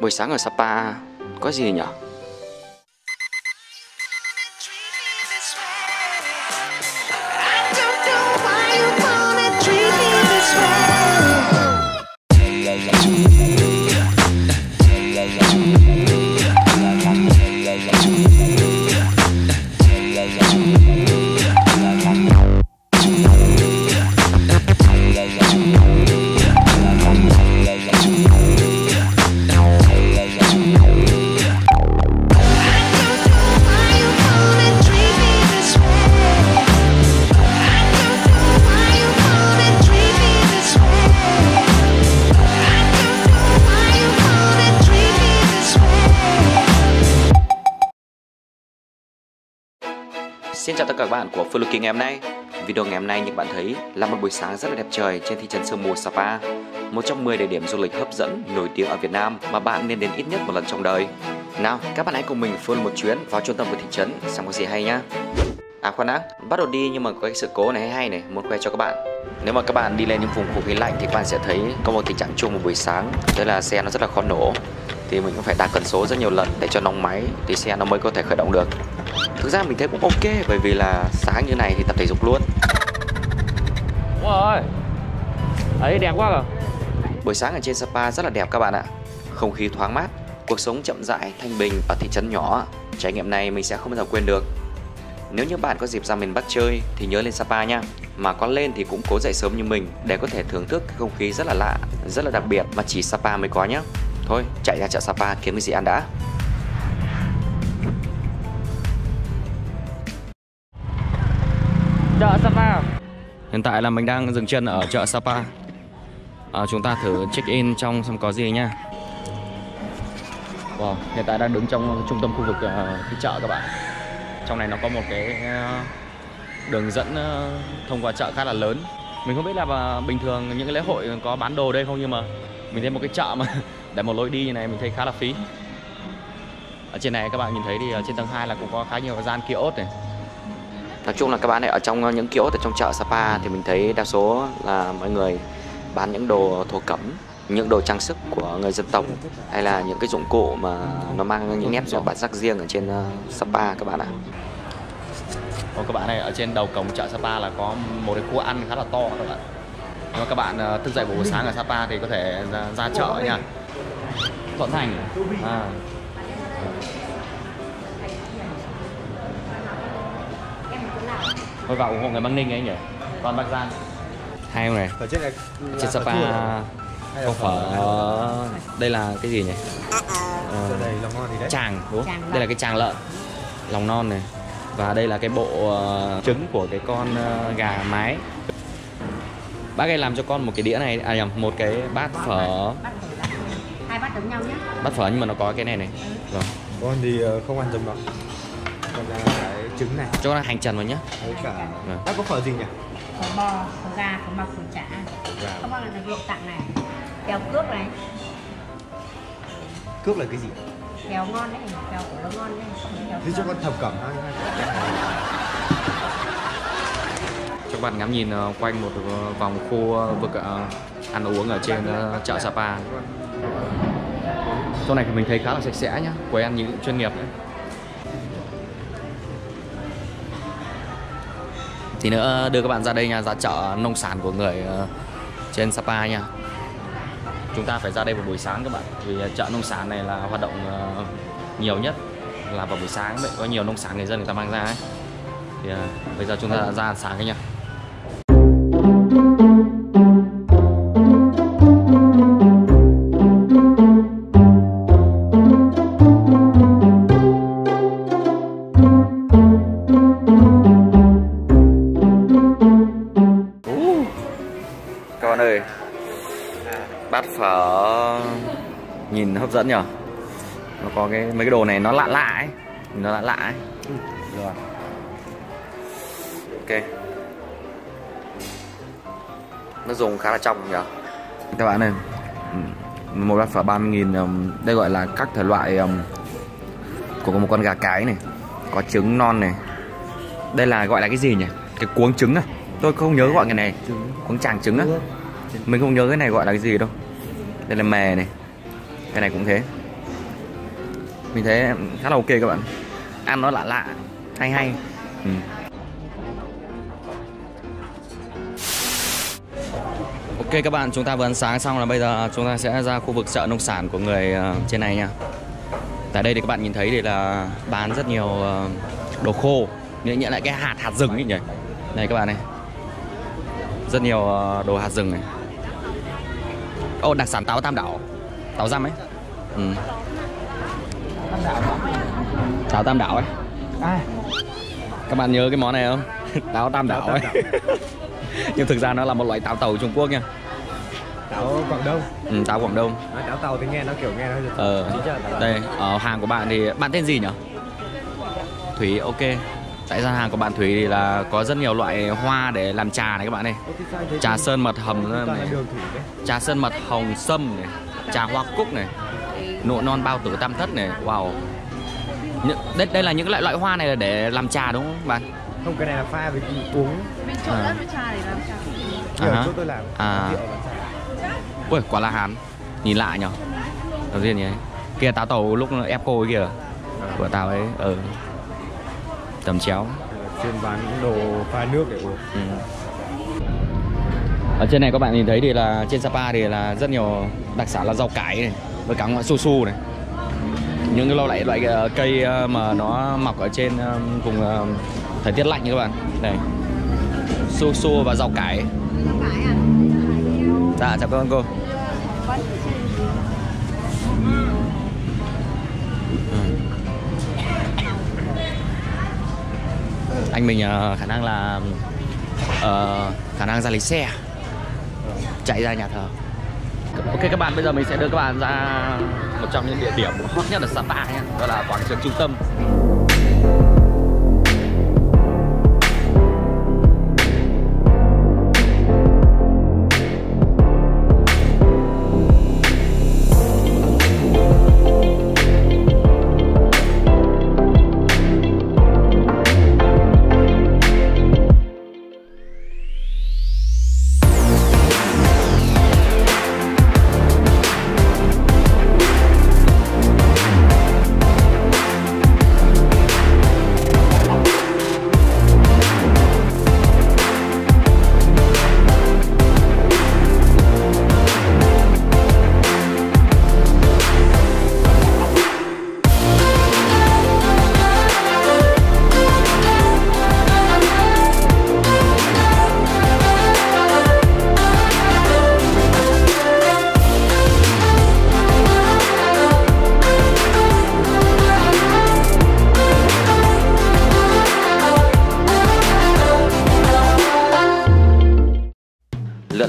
Buổi sáng ở Sapa có gì nhỉ? Xin chào tất cả các bạn của Phương Lực Kỳ ngày hôm nay. Video ngày hôm nay như bạn thấy là một buổi sáng rất là đẹp trời trên thị trấn Sương Mù Sapa. Một trong 10 địa điểm du lịch hấp dẫn nổi tiếng ở Việt Nam mà bạn nên đến ít nhất một lần trong đời. Nào các bạn hãy cùng mình phương một chuyến vào trung tâm của thị trấn xem có gì hay nhá. À khoan đã, bắt đầu đi nhưng mà có cái sự cố này hay hay này muốn khoe cho các bạn. Nếu mà các bạn đi lên những vùng không khí lạnh thì các bạn sẽ thấy có một tình trạng chung một buổi sáng Đó là xe nó rất là khó nổ. Thì mình cũng phải đa cần số rất nhiều lần để cho nóng máy thì xe nó mới có thể khởi động được thực ra mình thấy cũng ok bởi vì là sáng như này thì tập thể dục luôn. Wow ơi ấy đẹp quá kìa. Buổi sáng ở trên Sapa rất là đẹp các bạn ạ. Không khí thoáng mát cuộc sống chậm rãi thanh bình ở thị trấn nhỏ. Trải nghiệm này mình sẽ không bao giờ quên được. Nếu như bạn có dịp ra miền Bắc chơi thì nhớ lên Sapa nha. Mà có lên thì cũng cố dậy sớm như mình để có thể thưởng thức cái không khí rất là lạ rất là đặc biệt mà chỉ Sapa mới có nhé Thôi chạy ra chợ Sapa kiếm cái gì ăn đã Chợ Sapa. Hiện tại là mình đang dừng chân ở chợ Sapa. À, Chúng ta thử check in trong xem có gì nha Wow, hiện tại đang đứng trong trung tâm khu vực uh, cái chợ các bạn. Trong này nó có một cái uh, đường dẫn uh, thông qua chợ khá là lớn. Mình không biết là bình thường những cái lễ hội có bán đồ đây không Nhưng mà mình thấy một cái chợ mà để một lối đi như này mình thấy khá là phí. Ở trên này các bạn nhìn thấy thì trên tầng 2 là cũng có khá nhiều gian kiosk này nói chung là các bạn này ở trong ờ, những kiosk ở trong chợ Sapa thì mình thấy đa số là mọi người bán những đồ thổ cẩm những đồ trang sức của người dân tộc hay là những cái dụng cụ mà nó mang những nét bản sắc riêng ở trên ờ, Sapa các bạn ạ Ồ, các bạn này ở trên đầu cổng chợ Sapa là có một cái khu ăn khá là to các bạn nếu các bạn ờ, thức dậy buổi sáng ở Sapa thì có thể ra, ra chợ nha Thuận Thành à. Thôi vào ủng hộ người Bắc Ninh ấy nhỉ? Con Bắc Giang. Hay không này? Ở trên này. Trên Sapa. Không phở Đây là cái gì nhỉ? Ờ, đấy? Tràng đúng không? Đây là cái tràng lợn. Lòng non này. Và đây là cái bộ uh, trứng của cái con uh, gà mái. Bác ơi làm cho con một cái đĩa này. À nhầm, một cái bát phở. hai bát giống nhau nhé bát phở nhưng mà nó có cái này này. Rồi con thì ờ, không ăn giống đó còn là cái trứng này. Cho nó hành trần vào nhá. Với cả Vâng. có phở gì nhỉ? Phở bò phở gà phở mọc phở chả. Gà. không bao giờ được luộc tặng này. Kèo cước này. Cước là cái gì? Kèo ngon đấy kèo của nó ngon đấy. Thế cho con thập cẩm hai cho các bạn ngắm nhìn ờ, quanh một ờ, vòng khu ờ, vực ăn uống ở trên chợ Sapa. Chỗ này thì mình thấy khá là sạch sẽ nhá. Quầy ăn nhìn cũng chuyên nghiệp đấy thì nữa đưa các bạn ra đây nha ra chợ nông sản của người ờ, trên Sapa nha. Chúng ta phải ra đây vào buổi sáng các bạn vì chợ nông sản này là hoạt động ờ, nhiều nhất là vào buổi sáng. Vậy có nhiều nông sản người dân người ta mang ra ấy. Thì ờ, bây giờ chúng ta ra ăn sáng cái nha bạn ơi. Bát phở. Nhìn hấp dẫn nhở? Nó có cái mấy cái đồ này nó lạ lạ ấy. Nó lạ lạ ấy. Rồi. Ok. Nó dùng khá là trong nhở? Các bạn ơi Một bát phở 30 nghìn um, Đây gọi là các thể loại um, Của một con gà cái này. Có trứng non này. Đây là gọi là cái gì nhỉ? Cái cuống trứng à Tôi không nhớ gọi cái này. Cuống tràng trứng. Á mình không nhớ cái này gọi là cái gì đâu Đây là mè này Cái này cũng thế mình thấy khá là ok các bạn ăn nó lạ lạ hay hay ừ. Ok các bạn, chúng ta vừa ăn sáng xong là bây giờ chúng ta sẽ ra khu vực chợ nông sản của người ờ, trên này nha. Tại đây thì các bạn nhìn thấy thì là bán rất nhiều ờ, đồ khô, nghĩa nhận lại cái hạt hạt rừng ấy nhỉ. Này các bạn này. Rất nhiều ờ, đồ hạt rừng này. Ô đặc sản táo Tam Đảo. Táo răm ấy. Ừ. Táo Tam Đảo ấy. À, Các bạn nhớ cái món này không? táo Tam Đảo ấy. Nhưng thực ra nó là một loại táo tàu Trung Quốc nha. táo Quảng Đông. Ừ, táo Quảng Đông. Nói táo tàu thì nghe nó kiểu nghe nó Ờ, đây ở hàng của bạn thì bạn tên gì nhỉ? Thủy ok. Tại gian hàng của bạn Thủy thì là có rất nhiều loại hoa để làm trà này các bạn này. Trà sơn mật hầm này, trà sơn mật hồng sâm này, trà hoa cúc này, nụ non bao tử tam thất này. Wow. Những- Đây đây là những loại loại hoa này là để làm trà đúng không bạn? Không cái này là pha với uống. Bên chỗ À. đất với trà để làm trà À chỗ tôi làm. À. Rượu trà. Ui, quả là hán. Nhìn lạ nhở Đầu tiên nhỉ. Kia táo tàu lúc ép cô ấy kìa. Của tao ấy ở tầm chéo. Chuyên bán đồ pha nước để uống. Ừ. Ở trên này các bạn nhìn thấy thì là trên Sapa thì là rất nhiều đặc sản là rau cải này với cả loại su su này. Những cái loại loại ờ, cây ờ, mà nó mọc ở trên ờ, vùng thời tiết lạnh như các bạn. Đây. Su su và rau cải. À? Dạ chào các ơn cô. Anh mình uh, khả năng là uh, khả năng ra lấy xe chạy ra nhà thờ. Ok các bạn, bây giờ mình sẽ đưa các bạn ra một trong những địa điểm hot nhất ở Sapa nhé, đó là quảng trường trung tâm.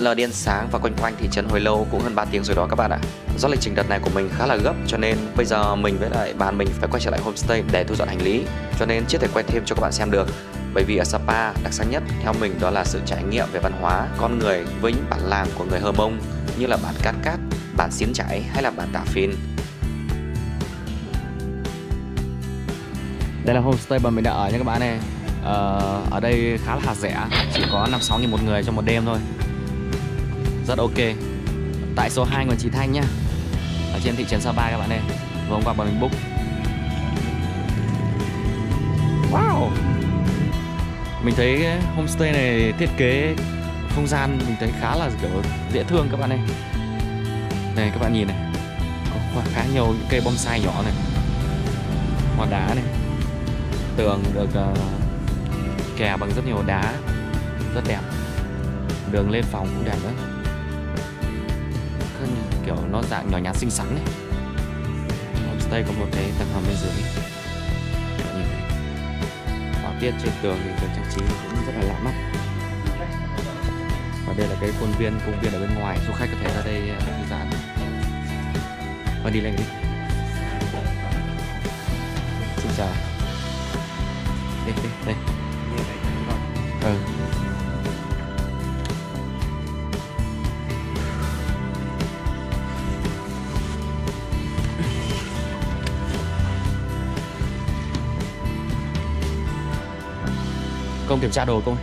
Lượn lờ đi ăn sáng và quanh quanh thị trấn hồi lâu cũng hơn 3 tiếng rồi đó các bạn ạ. Do lịch trình đợt này của mình khá là gấp cho nên bây giờ mình với lại bạn mình phải quay trở lại homestay để thu dọn hành lý cho nên chưa thể quay thêm cho các bạn xem được. Bởi vì ở Sapa đặc sắc nhất theo mình đó là sự trải nghiệm về văn hóa, con người với những bản làng của người Hơ Mông như là bản Cát Cát, bản Xiến Trải hay là bản Tả phin Đây là homestay mà mình đã ở nha các bạn này. Ờ, ở đây khá là rẻ, chỉ có 5-6 nghìn một người trong một đêm thôi rất ok. Tại số 2 Nguyễn Trí Thanh nhá. Ở trên thị trấn Sapa các bạn ơi. Vừa hôm qua bọn mình book. Wow. Mình thấy homestay này thiết kế không gian mình thấy khá là kiểu dễ thương các bạn ơi. Này các bạn nhìn này. Có khá nhiều những cây bonsai nhỏ này. Hoa đá này. Tường được uh, kè bằng rất nhiều đá. Rất đẹp. Đường lên phòng cũng đẹp nữa kiểu nó dạng nhỏ nhắn xinh xắn này homestay có một cái tầng hầm bên dưới. Nhìn này. Họa tiết trên tường thì được trang trí cũng rất là lạ mắt. Và đây là cái khuôn viên công viên ở bên ngoài. Du khách có thể ra đây ờ, thư giãn và đi lên đi. Xin chào. Đây. Đây đây ừ. Công kiểm tra đồ công